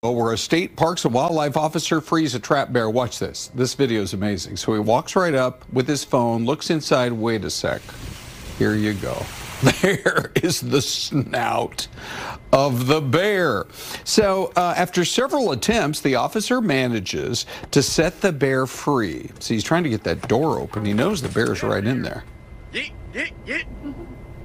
where a state parks and wildlife officer frees a trap bear. Watch this. This video is amazing. So he walks right up with his phone, looks inside. Wait a sec. Here you go. There is the snout of the bear. So, uh, after several attempts, the officer manages to set the bear free. So, he's trying to get that door open. He knows the bear's right in there. Get, get, get.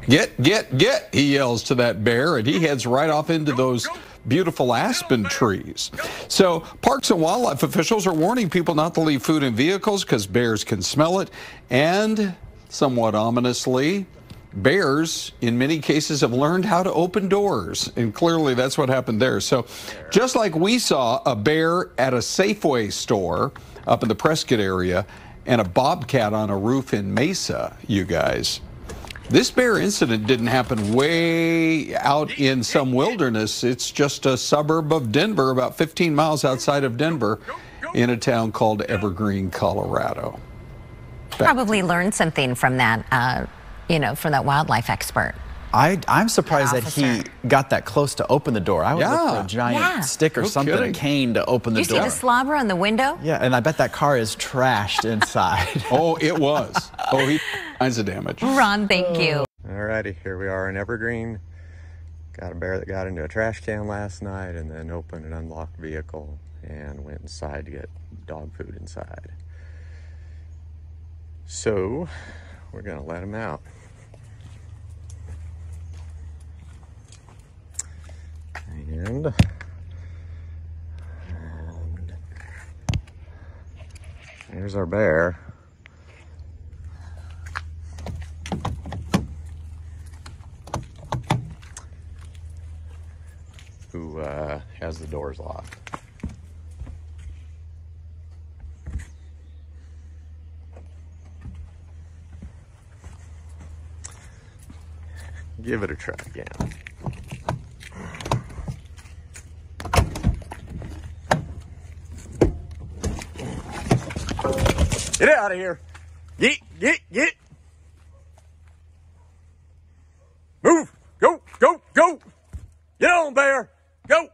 Get, get, get, he yells to that bear, and he heads right off into those beautiful aspen trees. So, parks and wildlife officials are warning people not to leave food in vehicles because bears can smell it. And, somewhat ominously, bears, in many cases, have learned how to open doors. And clearly that's what happened there. So, just like we saw a bear at a Safeway store up in the Prescott area and a bobcat on a roof in Mesa, you guys. This bear incident didn't happen way out in some wilderness. It's just a suburb of Denver, about 15 miles outside of Denver, in a town called Evergreen, Colorado. Probably learned something from that, uh, you know, from that wildlife expert. I, I'm surprised that he got that close to open the door. I would look for a giant Yeah. stick or No something, kidding. a cane to open the You see door. the slobber on the window? yeah, and I bet that car is trashed inside. Oh, it was. Oh, he kinds of damage. Ron, thank you. Oh. Alrighty, here we are in Evergreen. Got a bear that got into a trash can last night and then opened an unlocked vehicle and went inside to get dog food inside. So, we're gonna let him out. And, and here's our bear. Who uh, has the doors locked. Give it a try again. Get out of here! Get, get, get! Move! Go, go, go! Get on, bear! Go!